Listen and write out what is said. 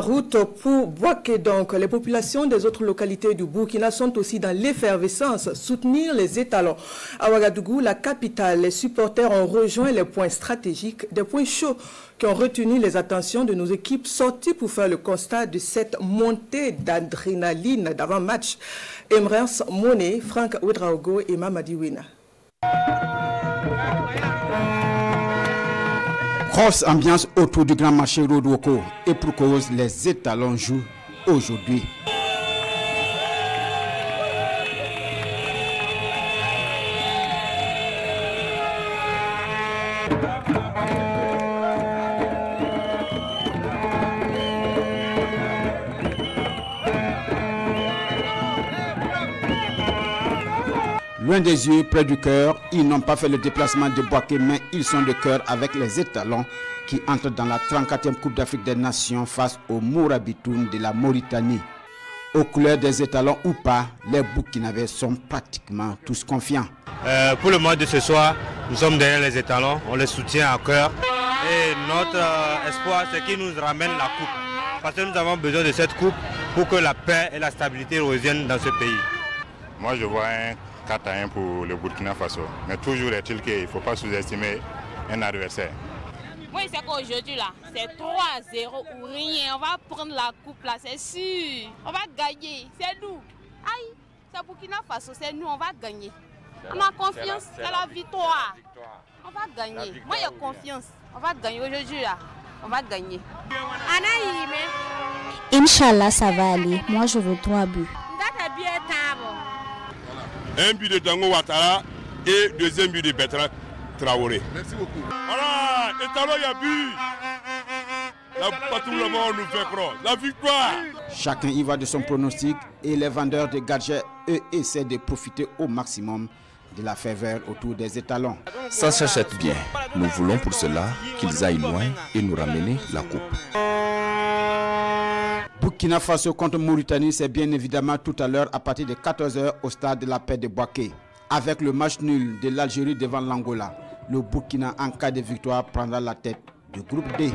route pour Boaké donc. Les populations des autres localités du Burkina sont aussi dans l'effervescence. Soutenir les étalons. À Ouagadougou, la capitale, les supporters ont rejoint les points stratégiques, des points chauds qui ont retenu les attentions de nos équipes sorties pour faire le constat de cette montée d'adrénaline d'avant-match. Emrens Monet, Franck Ouedraogo et Mamadi Wina. Grosse ambiance autour du grand marché Rodwoko et pour cause, les étalons jouent aujourd'hui. Loin des yeux, près du cœur, ils n'ont pas fait le déplacement de Boaké, mais ils sont de cœur avec les étalons qui entrent dans la 34e Coupe d'Afrique des Nations face aux Mourabitoun de la Mauritanie. Aux couleurs des étalons ou pas, les Burkinabés sont pratiquement tous confiants. Euh, pour le match de ce soir, nous sommes derrière les étalons, on les soutient à cœur. Et notre euh, espoir, c'est qu'ils nous ramènent la coupe. Parce que nous avons besoin de cette coupe pour que la paix et la stabilité reviennent dans ce pays. Moi, je vois un 4 à 1 pour le Burkina Faso. Mais toujours est-il qu'il ne faut pas sous-estimer un adversaire. Oui, c'est qu'aujourd'hui, là, c'est 3-0 ou rien. On va prendre la coupe, là, c'est sûr. On va gagner. C'est nous. Aïe, c'est Burkina Faso, c'est nous, on va gagner. On a confiance, c'est la, victoire. On va gagner. Moi, j'ai confiance. On va gagner aujourd'hui, là. On va gagner. Inch'Allah, ça va aller. Moi, je veux trois buts. Un but de Dango Ouattara et deuxième but de Bertrand Traoré. Merci beaucoup. Voilà, étalon, il y a but. Là, pas tout le monde nous fait croire. La victoire. Chacun y va de son pronostic et les vendeurs de gadgets, eux, essaient de profiter au maximum de la faveur autour des étalons. Ça s'achète bien. Nous voulons pour cela qu'ils aillent loin et nous ramener la coupe. Burkina Faso contre Mauritanie, c'est bien évidemment tout à l'heure à partir de 14h au stade de la paix de Boaké. Avec le match nul de l'Algérie devant l'Angola, le Burkina en cas de victoire prendra la tête du groupe D.